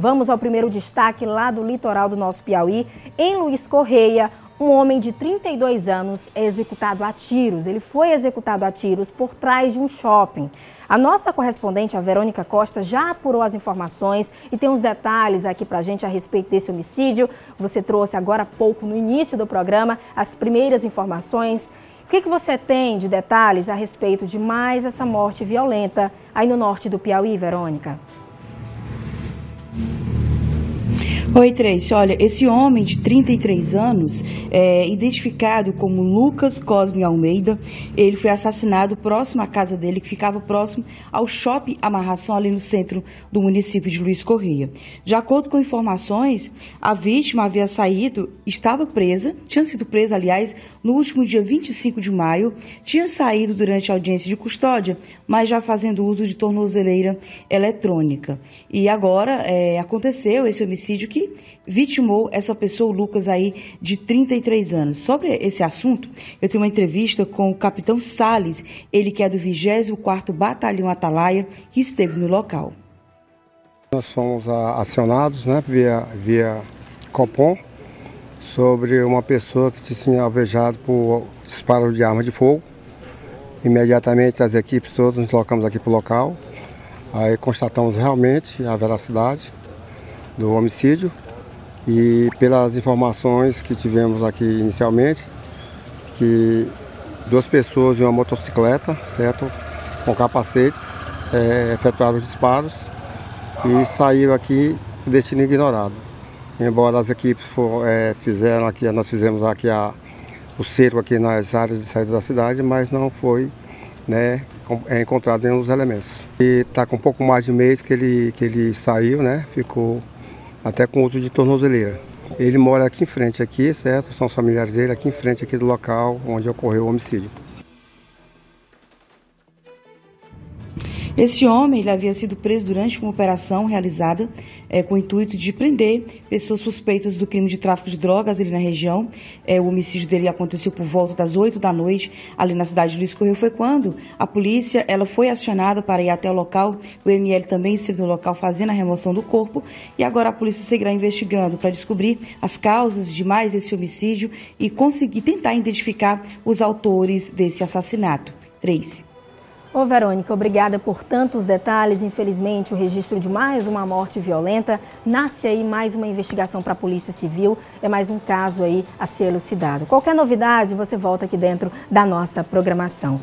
Vamos ao primeiro destaque lá do litoral do nosso Piauí. Em Luiz Correia, um homem de 32 anos é executado a tiros. Ele foi executado a tiros por trás de um shopping. A nossa correspondente, a Verônica Costa, já apurou as informações e tem uns detalhes aqui para a gente a respeito desse homicídio. Você trouxe agora há pouco, no início do programa, as primeiras informações. O que, que você tem de detalhes a respeito de mais essa morte violenta aí no norte do Piauí, Verônica? Oi, Tracy. Olha, esse homem de 33 anos, é, identificado como Lucas Cosme Almeida, ele foi assassinado próximo à casa dele, que ficava próximo ao Shopping Amarração, ali no centro do município de Luiz Correia. De acordo com informações, a vítima havia saído, estava presa, tinha sido presa, aliás, no último dia 25 de maio, tinha saído durante a audiência de custódia, mas já fazendo uso de tornozeleira eletrônica. E agora é, aconteceu esse homicídio que vitimou essa pessoa, o Lucas, aí, de 33 anos. Sobre esse assunto, eu tenho uma entrevista com o capitão Sales, ele que é do 24º Batalhão Atalaia, que esteve no local. Nós fomos acionados né, via, via Copom sobre uma pessoa que tinha alvejado por disparo de arma de fogo. Imediatamente as equipes todas nos colocamos aqui para o local. Aí constatamos realmente a veracidade do homicídio e pelas informações que tivemos aqui inicialmente, que duas pessoas em uma motocicleta, certo, com capacetes, é, efetuaram os disparos e saíram aqui destino ignorado. Embora as equipes for, é, fizeram aqui, nós fizemos aqui a, o cerco aqui nas áreas de saída da cidade, mas não foi né, é encontrado nenhum dos elementos. E está com um pouco mais de mês que ele, que ele saiu, né, ficou até com uso de tornozeleira. Ele mora aqui em frente, aqui, certo? São os familiares dele aqui em frente aqui do local onde ocorreu o homicídio. Esse homem ele havia sido preso durante uma operação realizada é, com o intuito de prender pessoas suspeitas do crime de tráfico de drogas ali na região. É, o homicídio dele aconteceu por volta das 8 da noite ali na cidade de Luiz Correio. Foi quando a polícia ela foi acionada para ir até o local. O ML também esteve no local fazendo a remoção do corpo e agora a polícia seguirá investigando para descobrir as causas de mais esse homicídio e conseguir tentar identificar os autores desse assassinato. Três. Ô Verônica, obrigada por tantos detalhes. Infelizmente, o registro de mais uma morte violenta nasce aí mais uma investigação para a Polícia Civil. É mais um caso aí a ser elucidado. Qualquer novidade, você volta aqui dentro da nossa programação.